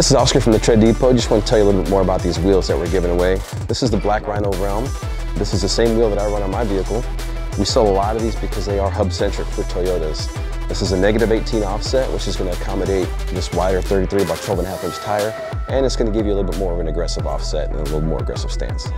This is Oscar from the Tread Depot. Just want to tell you a little bit more about these wheels that we're giving away. This is the Black Rhino Realm. This is the same wheel that I run on my vehicle. We sell a lot of these because they are hub-centric for Toyotas. This is a negative 18 offset, which is going to accommodate this wider 33 by 12 and a half inch tire, and it's going to give you a little bit more of an aggressive offset and a little more aggressive stance.